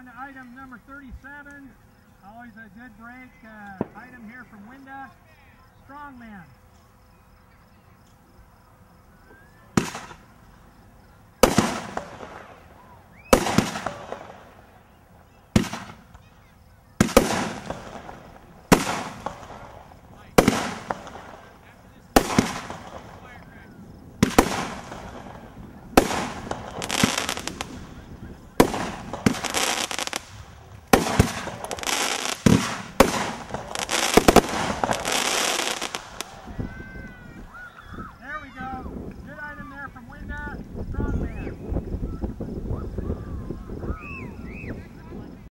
On to item number 37. Always a good break uh, item here from Winda. Strongman.